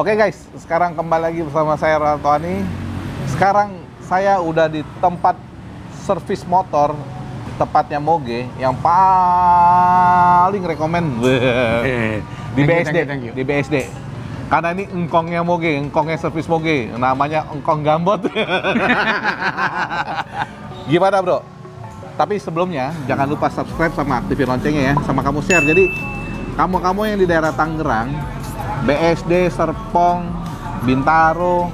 Oke guys, sekarang kembali lagi bersama saya Ratoani. Sekarang saya udah di tempat servis motor tepatnya Moge yang paling rekomen di Thank you, BSD, thank you, thank you. di BSD. Karena ini engkongnya Moge, engkongnya servis Moge, namanya engkong gambot. Gimana bro? Tapi sebelumnya jangan lupa subscribe sama aktifin loncengnya ya, sama kamu share. Jadi kamu-kamu yang di daerah Tangerang, BSD, Serpong, Bintaro,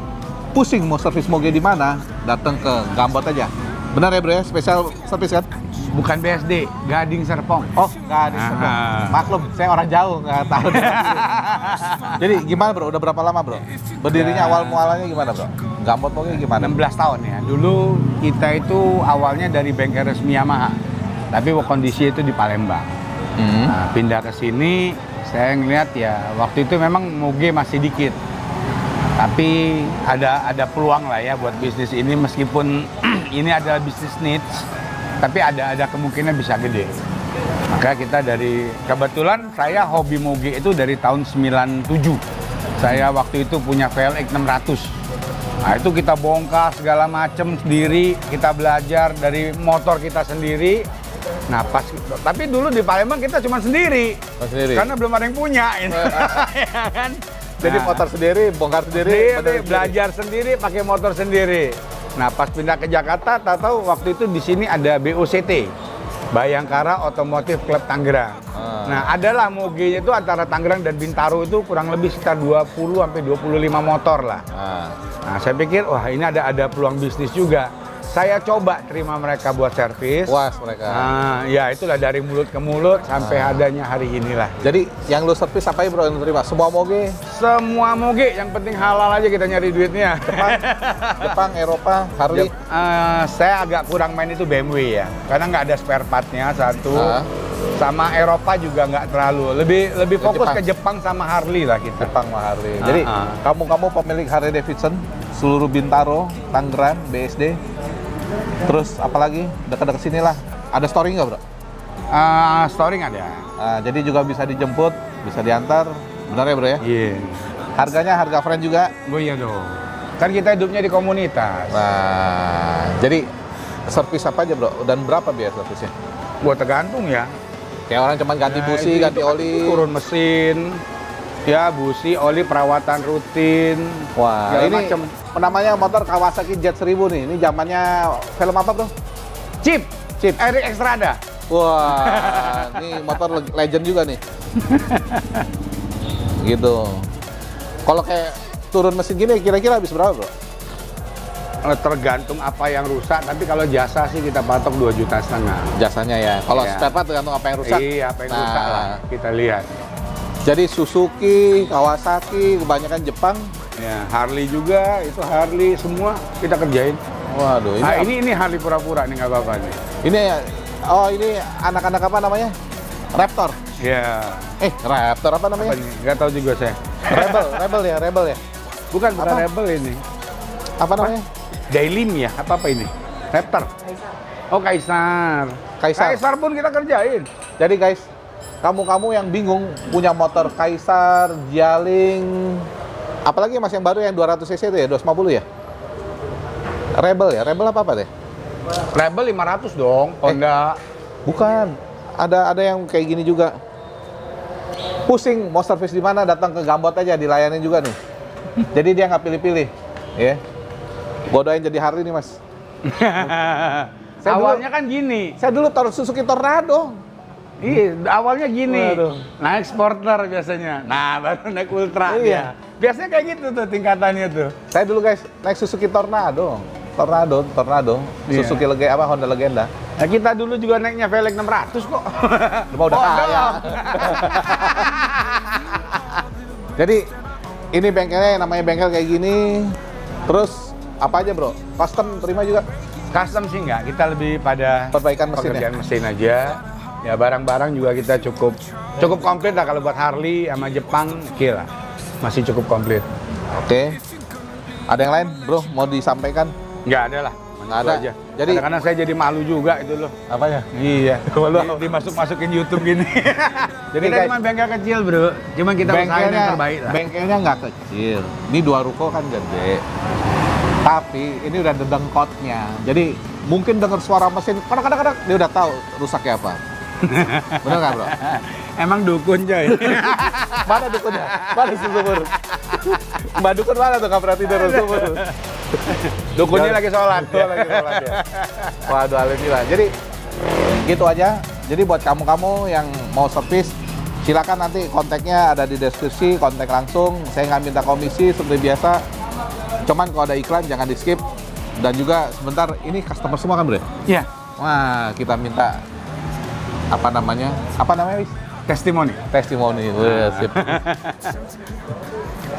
pusing mau servis moge di mana, datang ke Gambot aja. Benar ya bro ya, spesial servis kan? Bukan BSD, Gading Serpong. Oh, nggak ada Serpong. Aha. Maklum, saya orang jauh, nggak tahu. Jadi gimana bro? Udah berapa lama bro? Berdirinya Ya. awal mualanya gimana bro? Gambot moge gimana? 16 tahun ya. Dulu kita itu awalnya dari bengkel resmi Yamaha. Tapi kondisi itu di Palembang. Hmm. Nah, pindah ke sini, saya ngeliat ya waktu itu memang moge masih dikit. Tapi ada ada peluang lah ya buat bisnis ini meskipun ini adalah bisnis niche, tapi ada ada kemungkinan bisa gede. Maka kita dari kebetulan saya hobi moge itu dari tahun 97. Saya waktu itu punya VLX 600. Nah, itu kita bongkar segala macam sendiri, kita belajar dari motor kita sendiri. Nah, pas tapi dulu di Palembang kita cuma sendiri. Oh, sendiri. Karena belum ada yang punya. gitu. Ya kan? Jadi Nah, motor sendiri, bongkar sendiri, sendiri, belajar sendiri, pakai motor sendiri. Nah, pas pindah ke Jakarta, tak tahu waktu itu di sini ada BOCT, Bayangkara Otomotif Club Tangerang. Ah. Nah, adalah moge itu antara Tangerang dan Bintaro itu kurang lebih sekitar 20 sampai 25 motor lah. Ah. Nah, saya pikir wah ini ada ada peluang bisnis juga. Saya coba terima mereka buat servis. Puas mereka. Nah, ya itulah dari mulut ke mulut sampai Ah. adanya hari inilah. Jadi yang lu servis apa ya bro yang lu terima? Semua moge, Semua moge yang penting halal aja kita nyari duitnya. Jepang, Jepang, Eropa, Harley. Jep- eh, saya agak kurang main itu BMW ya, karena nggak ada spare partnya satu. Ah. Sama Eropa juga nggak terlalu. Lebih lebih fokus Jepang. ke Jepang sama Harley lah kita. Jepang sama Harley. Ah, Jadi ah. kamu-kamu pemilik Harley Davidson, seluruh Bintaro, Tangerang, BSD. Terus apalagi dekat-dekat sini lah. Ada story nggak bro? Eh, story nggak ada. Ah, jadi juga bisa dijemput, bisa diantar. Benar ya bro ya? Iya. Harganya harga friend juga. Oh iya dong. Kan kita hidupnya di komunitas. Nah, jadi servis apa aja bro? Dan berapa biaya servisnya? Buat tergantung ya. Kayak orang cuma ganti Nah, busi, itu- ganti oli. turun mesin. Ya, busi, oli, perawatan rutin. Wah, ini macam. namanya motor Kawasaki Jet 1000 nih. Ini zamannya film apa bro? Chip, Chip. Eric Extrada. Wah, ini motor leg- legend juga nih. gitu. Kalau kayak turun mesin gini kira-kira habis berapa, Bro? Eh, Tergantung apa yang rusak, tapi kalau jasa sih kita patok 2 juta setengah. Jasanya ya. Kalau Iya. spare part tergantung apa yang rusak. Iya, apa yang Nah, rusak lah. Kita lihat. Jadi Suzuki, Kawasaki, kebanyakan Jepang. Ya, Harley juga, itu Harley semua kita kerjain. Waduh, ini Nah, apa- ini ini Harley pura-pura nih nggak apa-apa nih. ini oh ini anak-anak apa namanya? Raptor. Ya, Eh, Raptor apa apa namanya? Nggak tahu juga saya. Rebel, Rebel ya, Rebel ya. Bukan bukan Apa? Rebel ini. Apa namanya? Dailim ya? Apa apa ini? Raptor. Oh Kaisar. Kaisar. Kaisar pun kita kerjain. Jadi guys, kamu-kamu yang bingung punya motor Kaisar, Jialing, apalagi mas yang baru yang 200 cc itu ya, 250 ya? Rebel ya, Rebel apa apa deh? Rebel 500 dong. Honda. Bukan, ada ada yang kayak gini juga. Pusing mau servis di mana datang ke Gambot aja dilayani juga nih. Jadi dia nggak pilih-pilih, ya. Godain jadi Harley nih mas. Saya dulu- awalnya kan gini. Saya dulu taruh Suzuki Tornado. Iya, awalnya gini. Waduh. Naik sporter biasanya. Nah, baru naik ultra Iya. dia. Biasanya kayak gitu tuh tingkatannya tuh. Saya dulu guys naik Suzuki Tornado. Tornado, Tornado, Iya. Suzuki Leg apa Honda Legenda. Nah, kita dulu juga naiknya Velg 600 kok. Lu mah udah Oh, kaya. Jadi ini bengkelnya namanya bengkel kayak gini. Terus apa aja bro? Custom terima juga. Custom sih enggak, kita lebih pada Perbaikan mesin ya? mesin aja. Ya barang-barang juga kita cukup cukup komplit lah kalau buat Harley sama Jepang, lah. Masih cukup komplit. Oke. Ada yang lain bro mau disampaikan? Nggak ada lah. Nggak ada. aja. Jadi Kadang-kadang saya jadi malu juga itu loh. apanya? Iya. Malu Di- Dimasuk-masukin YouTube gini. Jadi kita cuma bengkel kecil, Bro. Cuma kita usahain yang terbaik lah. bengkelnya nggak kecil. Ini dua ruko kan gede. Tapi ini udah dengkotnya. Jadi mungkin dengar suara mesin kadang-kadang dia udah tahu rusaknya apa. Bener nggak bro? Emang dukun coy. Mana dukunnya? Mana si sumur? Mbak dukun mana tuh nggak perhati dari sumur? Dukunnya lagi sholat. Lagi sholat ya. Waduh, alhamdulillah. Jadi gitu aja. Jadi buat kamu-kamu yang mau servis, silakan nanti kontaknya ada di deskripsi, kontak langsung. Saya nggak minta komisi seperti biasa. Cuman kalau ada iklan jangan di skip. Dan juga sebentar ini customer semua kan, Bre? Iya. Wah, kita minta apa namanya? Apa namanya, Wis? Testimoni. Testimoni. Wih, sip.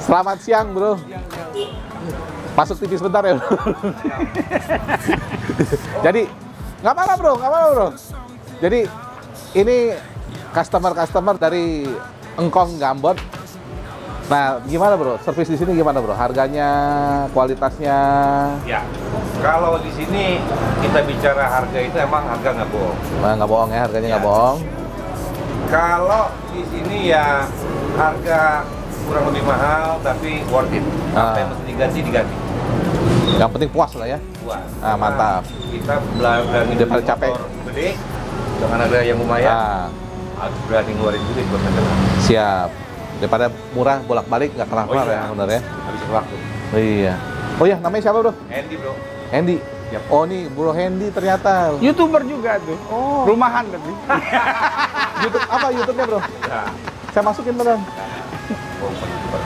Selamat siang, Bro. Masuk TV sebentar ya, Bro. Jadi, nggak apa-apa, Bro. Nggak apa-apa, Bro. Jadi, ini customer-customer dari Engkong Gambot. Nah, gimana, Bro? Servis di sini gimana, Bro? Harganya, kualitasnya? Ya, kalau di sini kita bicara harga itu emang harga nggak bohong. Nah, nggak bohong ya, harganya nggak Ya. bohong. Kalau di sini ya harga kurang lebih mahal tapi worth it. Apa Ah. yang mesti diganti diganti. Yang penting puas lah ya. Wah, Ah, mantap. Kita berani Daripada beli capek. gede dengan harga yang lumayan, Ah, berani ngeluarin duit buat masalah. siap. Daripada murah bolak-balik nggak kelar-kelar Oh, iya. ya, bener ya. Habisin waktu. Iya. Oh iya, namanya siapa bro? Andy bro. Hendy. Yap. Oh nih, Bro Hendy ternyata. YouTuber juga tuh. Oh. Rumahan tapi. YouTube apa YouTube-nya bro? Nah, Saya masukin beneran. oh, super.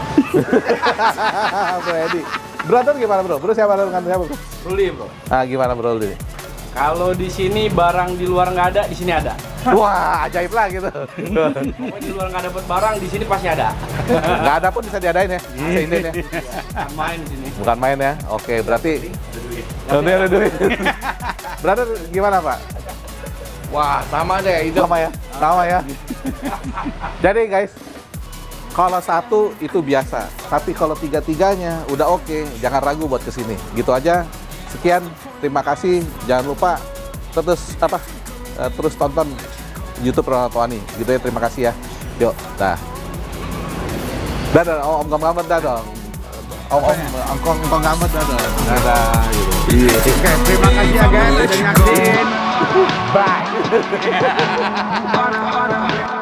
bro Hendy. Brother gimana bro? Bro siapa dengan siapa bro? Ruli bro. Ah gimana bro ini? Kalau di sini barang di luar nggak ada, di sini ada. Wah ajaib lah gitu. Pokoknya di luar nggak dapat barang, di sini pasti ada. Nggak ada pun bisa diadain ya. Bisa Inden ya. Bukan main di sini. Bukan main ya. Oke berarti. Udah ada duit. Brother gimana pak? Wah, sama deh. Itu Sama ya? Sama ya? Jadi guys, kalau satu itu biasa, tapi kalau tiga-tiganya udah oke, jangan ragu buat ke sini. Gitu aja. Sekian, terima kasih. Jangan lupa terus apa? eh, terus tonton YouTube Ronald Tuani. Gitu ya, terima kasih ya. Yuk, dah. Dah, dah, om, om gamet dah dong. Om, om, om, om gamet dah dong. Dadah, gitu. Iya. Oke, terima kasih ya guys udah nyaksiin. Bye.